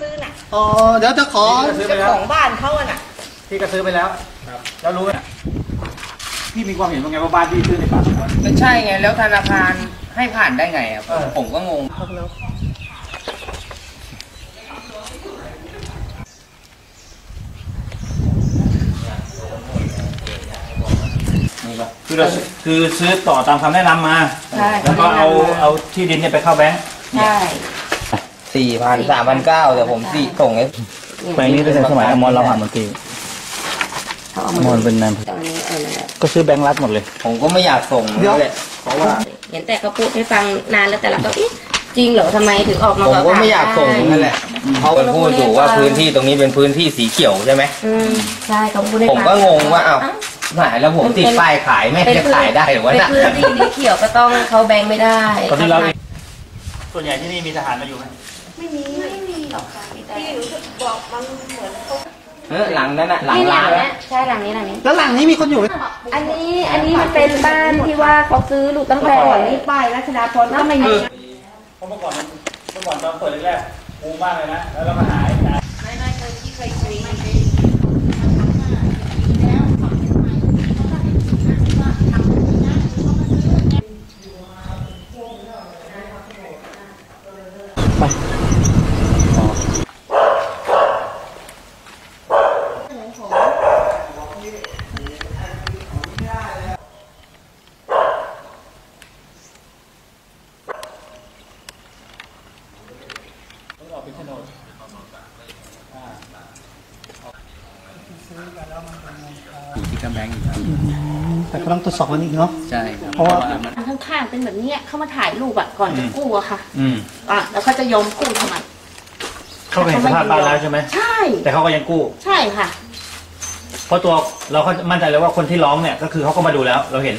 ซื้อน่ะอ๋อเดี๋ยวจะขอซื้อไปเจ้าแล้ขวองบ้านเขาอะน่ะพี่ก็ซื้อไปแล้วแล้วรู้นะพี่มีความเห็นว่าไงว่าบ้านพี่ซื้อในป่าสงวนไม่ใช่ไงแล้วธนาคารให้ผ่านได้ไงอะเออผมก็งงนี่ป่ะคือเราคือซื้อต่อตามคำแนะนำมาใช่แล้วก็เอาเอาที่ดินเนี่ยไปเข้าแบงค์ใช่ สี่พันสามพันเก้าแต่ผมสี่ส่งให้แปลงนี้ตั้งแต่สมัยอมรเราผ่านมนตรีเขาเอาอมามรเป็นนายตอนนี้เออนั่นแหละก็ซื้อแบงค์รัฐหมดเลย ผมก็ไม่อยากส่งเดี๋ยวเลยเพราะว่าเห็นแต่เขาพูดให้ฟังนานแล้วแต่เราก็เอ๊ะจริงเหรอทำไมถึงออกมาผมก็ไม่อยากส่งได้นั่นแหละเขาไปพูดอยู่ว่าพื้นที่ตรงนี้เป็นพื้นที่สีเขียวใช่ไหมอืมใช่เขาพูดให้ผมฟังก็งงว่าอ้าวไหนแล้วผมติดป้ายขายแม่งจะขายได้หรือวะเป็นน่ะพื้นที่สีเขียวก็ต้องเขาแบ่งไม่ได้ ตอนนี้เราส่วนใหญ่ที่นี่มีทหารมาอยู่ไหม ไม่มีไม่มีหรอกค่ะมีแต่เออหลังนั้นน่ะหลังนี่หลัร้างนเนี้ยใช่หลังนี้หลังนี้ แล้วหลังนี้มีคนอยู่ไหมอันนี้อันนี้มันเป็นบ้านที่ว่าเขาซื้อลูกตั้งแต่ก่อนนี้ไปรัชดาพลก็ไม่มี เพราะเมื่อก่อนมันเมื่อก่อนตอนเปิดแรกๆปูมากเลยนะ แล้วก็มาหายนะ ไม่ไม่เคยที่เคยคุย ไปเป็นถนนด อยู่ที่กำแพงอีกครับแต่ก็ต้องตรวจสอบมันอีกเนาะ ใช่ครับเพราะว่า มัน ข้างๆเป็นแบบเนี้ยเขามาถ่ายรูปอะก่อนจะกู้อะค่ะ อืมอะแล้วเขาจะยอมกู้ทำไมเขาเห็นสภาพบ้านแล้วใช่ไหมใช่ แต่เขาก็ยังกู้ ใช่ค่ะ เพราะตัวเราเขามั่นใจเลยว่าคนที่ร้องเนี่ยก็คือเขาก็มาดูแล้วเราเห็น